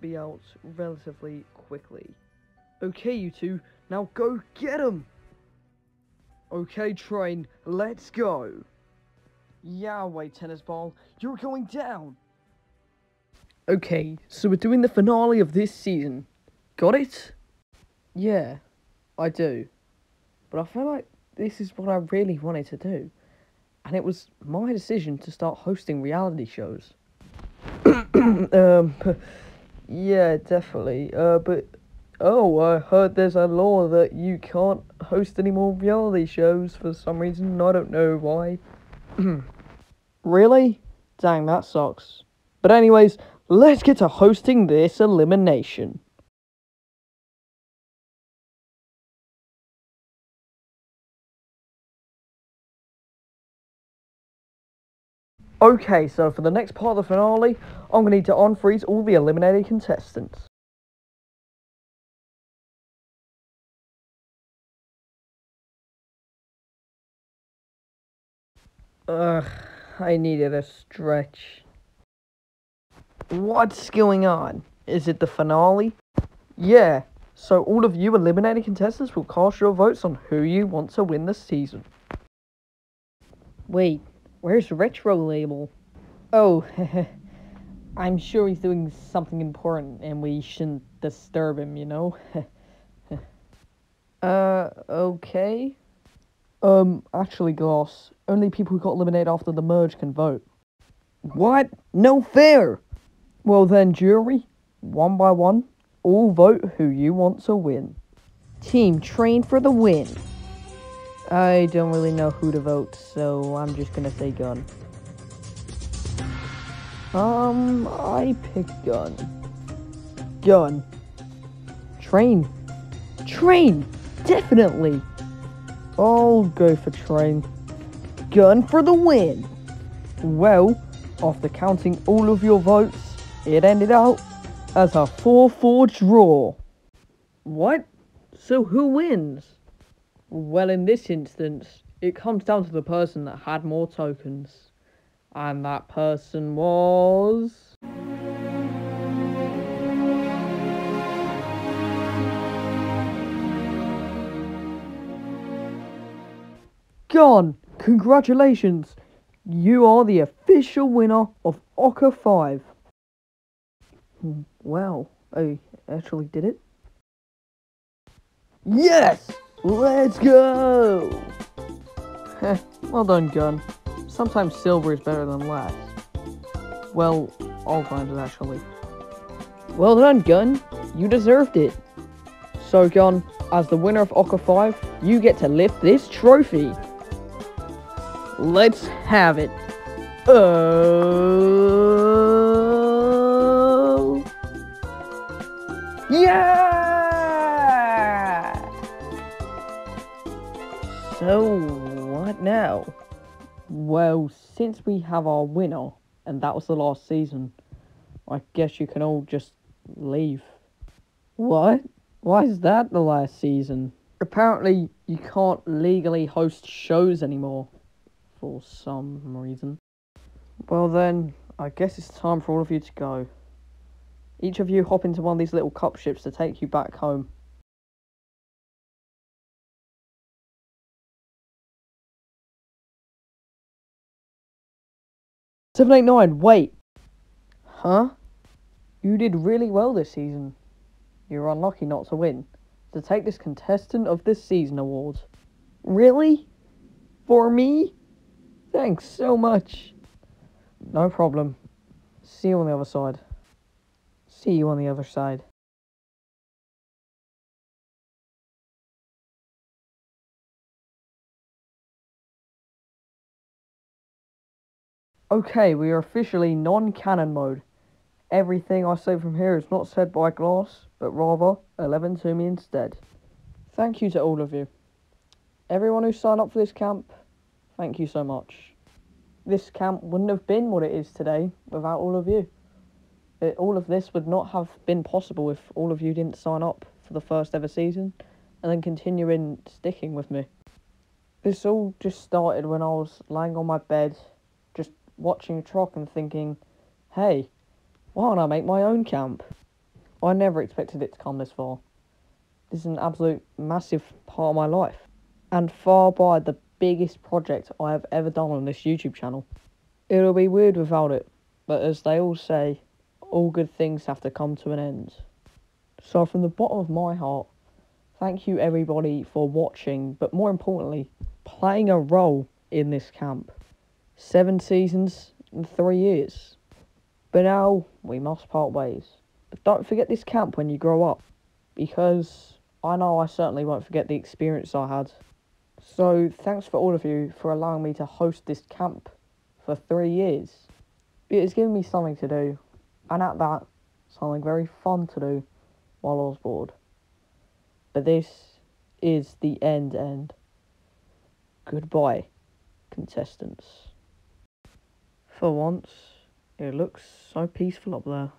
be out relatively quickly. Okay, you two, now go get 'em! Okay, train, let's go! Yeah, wait, tennis ball, you're going down! Okay, so we're doing the finale of this season. Got it? Yeah, I do. But I feel like this is what I really wanted to do. And it was my decision to start hosting reality shows. um, yeah, definitely. Uh, but oh, I heard there's a law that you can't host any more reality shows for some reason. I don't know why. really? Dang, that sucks. But anyways, let's get to hosting this elimination. Okay, so for the next part of the finale, I'm going to need to unfreeze all the eliminated contestants. Ugh, I needed a stretch. What's going on? Is it the finale? Yeah, so all of you eliminated contestants will cast your votes on who you want to win the season. Wait, where's Retro Label? Oh, I'm sure he's doing something important and we shouldn't disturb him, you know? uh, okay. Um, actually, Gloss, only people who got eliminated after the merge can vote. What? No fair! Well then, jury, one by one, all vote who you want to win. Team train for the win. I don't really know who to vote, so I'm just gonna say gun. Um, I pick gun. Gun. Train. Train! Definitely! I'll go for train. Gun for the win! Well, after counting all of your votes, it ended out as a 4-4 draw. What? So who wins? Well, in this instance, it comes down to the person that had more tokens. And that person was... Gun! Congratulations! You are the official winner of OCA 5. Hmm, wow, oh, I actually did it. Yes! Let's go! Well done, Gun. Sometimes silver is better than last. Well, all times actually. Well done, Gun. You deserved it. So, Gun, as the winner of OCA 5, you get to lift this trophy. Let's have it. Oh. Yeah! So, what now? Well, since we have our winner, and that was the last season, I guess you can all just leave. What? Why is that the last season? Apparently, you can't legally host shows anymore for some reason. Well then, I guess it's time for all of you to go. Each of you hop into one of these little cup ships to take you back home. Seven eight nine. Wait. Huh? You did really well this season. You're unlucky not to win. To take this contestant of this season award. Really? For me? Thanks so much. No problem. See you on the other side. See you on the other side. Okay, we are officially non-canon mode. Everything I say from here is not said by Glass, but rather 11Toomey instead. Thank you to all of you. Everyone who signed up for this camp, thank you so much. This camp wouldn't have been what it is today without all of you. It, all of this would not have been possible if all of you didn't sign up for the first ever season and then continue in sticking with me. This all just started when I was lying on my bed, watching Trock and thinking, hey, why don't I make my own camp? I never expected it to come this far. This is an absolute massive part of my life, and far by the biggest project I have ever done on this YouTube channel. It'll be weird without it, but as they all say, all good things have to come to an end. So, from the bottom of my heart, thank you everybody for watching, but more importantly, playing a role in this camp. Seven seasons and three years. But now we must part ways. But don't forget this camp when you grow up, because I know I certainly won't forget the experience I had. So, thanks for all of you for allowing me to host this camp for three years. It has given me something to do, and at that, something very fun to do while I was bored. But this is the end end. Goodbye, contestants. For once, it looks so peaceful up there.